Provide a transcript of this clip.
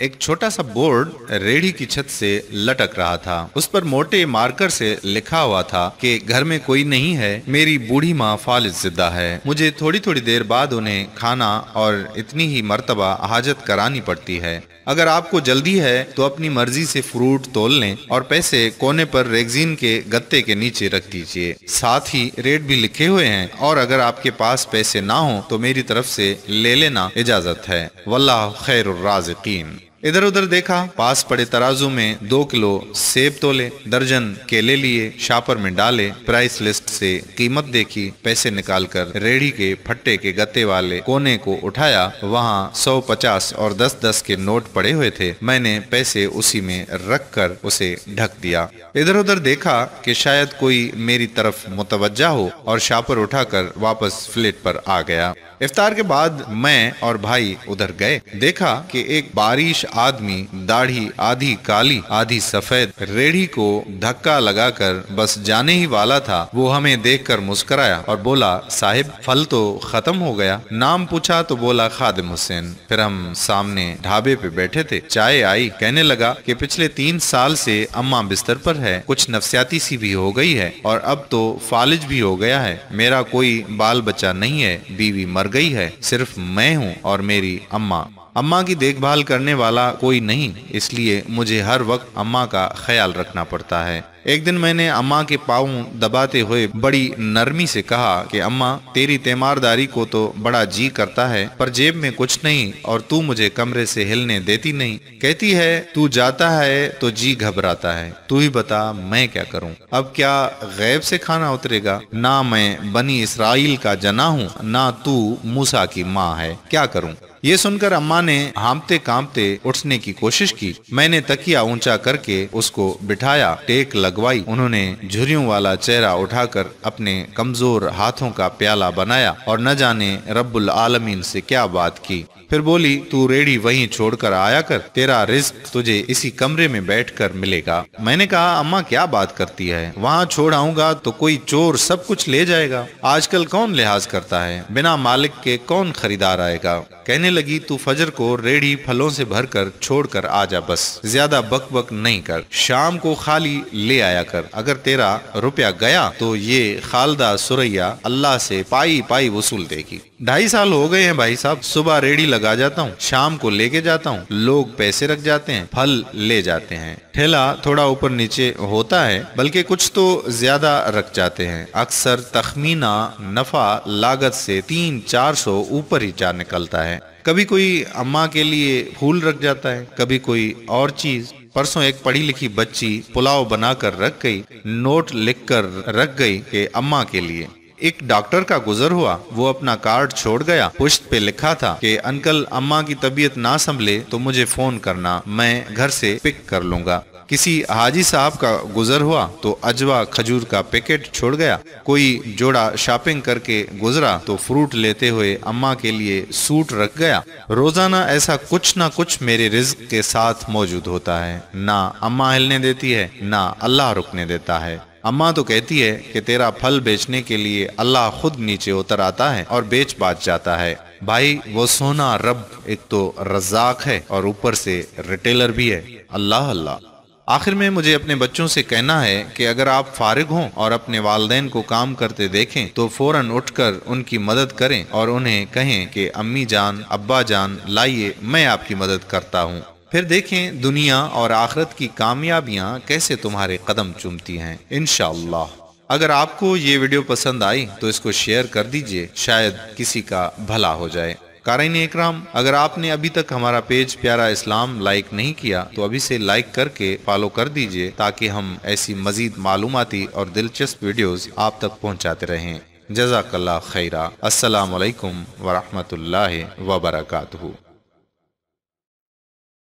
ایک چھوٹا سا بورڈ ریڑھی کی چھت سے لٹک رہا تھا۔ اس پر موٹے مارکر سے لکھا ہوا تھا کہ گھر میں کوئی نہیں ہے، میری بوڑھی ماں فالج زدہ ہے۔ مجھے تھوڑی تھوڑی دیر بعد انہیں کھانا اور اتنی ہی مرتبہ حاجت کرانی پڑتی ہے۔ اگر آپ کو جلدی ہے تو اپنی مرضی سے فروٹ تول لیں اور پیسے کونے پر ریگزین کے گتے کے نیچے رکھ دیجیے۔ ساتھ ہی ریٹ بھی لکھے ہوئے ہیں۔ اور اگر آپ کے پاس پیسے نہ ہوں تو میری طرف سے لے لینا اجازت ہے۔ واللہ خیر الرازقین۔ ادھر ادھر دیکھا، پاس پڑے ترازو میں دو کلو سیب تولے، درجن کیلے لیے، شاپر میں ڈالے، پرائس لسٹ سے قیمت دیکھی، پیسے نکال کر ریڑھی کے پھٹے کے گتے والے کونے کو اٹھایا، وہاں سو پچاس اور دس دس کے نوٹ پڑے ہوئے تھے۔ میں نے پیسے اسی میں رکھ کر اسے ڈھک دیا۔ ادھر ادھر دیکھا کہ شاید کوئی میری طرف متوجہ ہو اور شاپر اٹھا کر واپس فلیٹ پر آ گیا۔ افطار کے بعد میں اور بھائی ادھر گئے، دیکھا کہ ایک بارش آدمی، داڑھی آدھی کالی، آدھی سفید، ریڑھی کو دھکا لگا کر بس جانے ہی والا تھا، وہ ہمیں دیکھ کر مسکرایا اور بولا، صاحب، پھل تو ختم ہو گیا نام پوچھا تو بولا، خادم حسین پھر ہم سامنے ڈھابے پہ بیٹھے تھے، چائے آئی، کہنے لگا کہ پچھلے تین سال سے اماں بستر پر ہے، کچھ نفسیاتی سی بھی ہو گئی ہے اور اب تو فالج بھی ہو گیا ہے، میرا کوئی بال بچہ نہیں ہے، بیوی مر گئی ہے صرف میں ہوں اور میری اماں۔ اماں کی دیکھ بھال کرنے والا کوئی نہیں، اس لیے مجھے ہر وقت اماں کا خیال رکھنا پڑتا ہے۔ ایک دن میں نے اماں کے پاؤں دباتے ہوئے بڑی نرمی سے کہا کہ اماں، تیری تیمارداری کو تو بڑا جی کرتا ہے، پر جیب میں کچھ نہیں اور تو مجھے کمرے سے ہلنے دیتی نہیں۔ کہتی ہے، تو جاتا ہے تو جی گھبراتا ہے۔ تو ہی بتا میں کیا کروں۔ اب کیا غیب سے کھانا اترے گا؟ نہ میں بنی اسرائیل کا جنا ہوں، نہ تو موسا کی ماں ہے۔ کیا کروں؟ یہ سن کر اماں نے ہامتے کامتے اٹھنے کی کوشش کی۔ میں نے تکیا اونچا کر کے اس کو بٹھایا، ٹیک لگوائی۔ انہوں نے جھریوں والا چہرہ اٹھا کر اپنے کمزور ہاتھوں کا پیالہ بنایا اور نہ جانے رب العالمین سے کیا بات کی۔ پھر بولی، تو ریڑی وہیں چھوڑ کر آیا کر، تیرا رزق تجھے اسی کمرے میں بیٹھ کر ملے گا۔ میں نے کہا، اماں، کیا بات کرتی ہے؟ وہاں چھوڑ آؤں گا تو کوئی چور سب کچھ لے جائے گا۔ آج کل کون لحاظ کرتا ہے؟ بنا مالک کے کون خریدار آئے گا؟ کہنے لگی، تو فجر کو ریڑھی پھلوں سے بھر کر چھوڑ کر آ جا بس۔ زیادہ بک بک نہیں کر۔ شام کو خالی لے آیا کر۔ اگر تیرا روپیہ گیا تو یہ خالدہ سوریا اللہ سے پائی پائی وصول دے گی۔ ڈھائی سال ہو گئے ہیں بھائی صاحب۔ صبح ریڑھی لگا جاتا ہوں۔ شام کو لے کے جاتا ہوں۔ لوگ پیسے رکھ جاتے ہیں۔ پھل لے جاتے ہیں۔ ٹھیلا تھوڑا اوپر نیچے ہوتا ہے، بلکہ کچھ تو زیادہ رکھ جاتے ہیں۔ اکثر تخمینہ نفع لاگت سے تین چار سو اوپر ہی جا نکلتا ہے۔ کبھی کوئی اماں کے لیے پھول رکھ جاتا ہے، کبھی کوئی اور چیز۔ پرسوں ایک پڑھی لکھی بچی پلاؤ بنا کر رکھ گئی، نوٹ لکھ کر رکھ گئی کہ اماں کے لیے۔ ایک ڈاکٹر کا گزر ہوا، وہ اپنا کارڈ چھوڑ گیا۔ پشت پہ لکھا تھا کہ، انکل، اماں کی طبیعت نہ سنبھلے تو مجھے فون کرنا، میں گھر سے پک کر لوں گا۔ کسی حاجی صاحب کا گزر ہوا تو اجوا کھجور کا پیکٹ چھوڑ گیا۔ کوئی جوڑا شاپنگ کر کے گزرا تو فروٹ لیتے ہوئے اماں کے لیے سوٹ رکھ گیا۔ روزانہ ایسا کچھ نہ کچھ میرے رزق کے ساتھ موجود ہوتا ہے۔ نہ اماں ہلنے دیتی ہے، نہ اللہ رکنے دیتا ہے۔ اماں تو کہتی ہے کہ تیرا پھل بیچنے کے لیے اللہ خود نیچے اتر آتا ہے اور بیچ باچ جاتا ہے۔ بھائی، وہ سونا رب ایک تو رزاق ہے اور اوپر سے ریٹیلر بھی ہے۔ اللہ اللہ۔ آخر میں مجھے اپنے بچوں سے کہنا ہے کہ اگر آپ فارغ ہوں اور اپنے والدین کو کام کرتے دیکھیں تو فوراً اٹھ کر ان کی مدد کریں اور انہیں کہیں کہ امی جان، ابا جان، لائیے، میں آپ کی مدد کرتا ہوں۔ پھر دیکھیں دنیا اور آخرت کی کامیابیاں کیسے تمہارے قدم چومتی ہیں۔ انشاءاللہ۔ اگر آپ کو یہ ویڈیو پسند آئی تو اس کو شیئر کر دیجیے، شاید کسی کا بھلا ہو جائے۔ قارئین اکرام، اگر آپ نے ابھی تک ہمارا پیج پیارا اسلام لائک نہیں کیا، تو ابھی سے لائک کر کے فالو کر دیجیے تاکہ ہم ایسی مزید معلوماتی اور دلچسپ ویڈیوز آپ تک پہنچاتے رہیں۔ جزاک اللہ خیرہ۔ السلام علیکم ورحمۃ اللہ وبرکاتہ۔